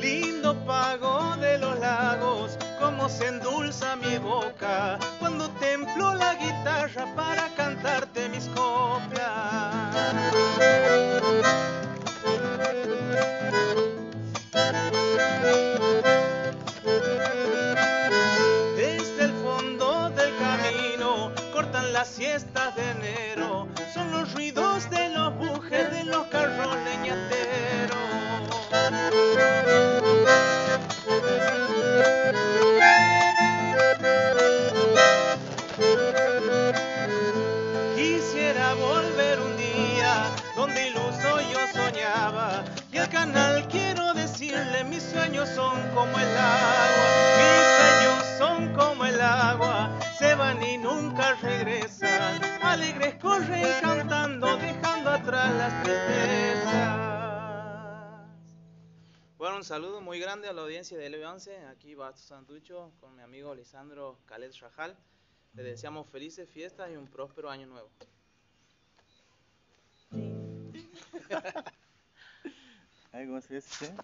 Lindo pago de los lagos, como se endulza mi boca cuando templo las siestas de enero, son los ruidos de los bujes de los carros. Quisiera volver un día donde iluso yo soñaba. Y al canal quiero decirle mis sueños son como el agua, mis sueños son como el agua, se van y nunca regresan, Bueno, un saludo muy grande a la audiencia de LB11, aquí va Santucho con mi amigo Lisandro Khaled Rajal. Les deseamos felices fiestas y un próspero año nuevo. ¿cómo se dice?